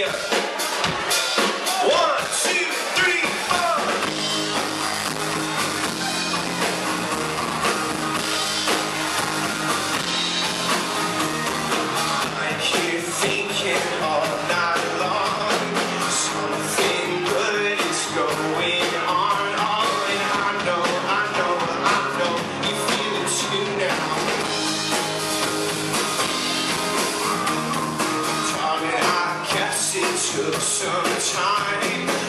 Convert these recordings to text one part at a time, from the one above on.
up. Took some time,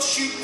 You